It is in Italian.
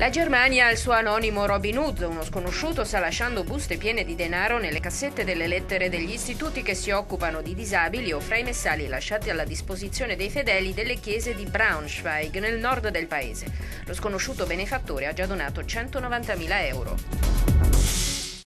La Germania ha il suo anonimo Robin Hood, uno sconosciuto sta lasciando buste piene di denaro nelle cassette delle lettere degli istituti che si occupano di disabili o fra i messali lasciati alla disposizione dei fedeli delle chiese di Braunschweig nel nord del paese. Lo sconosciuto benefattore ha già donato 190.000 euro.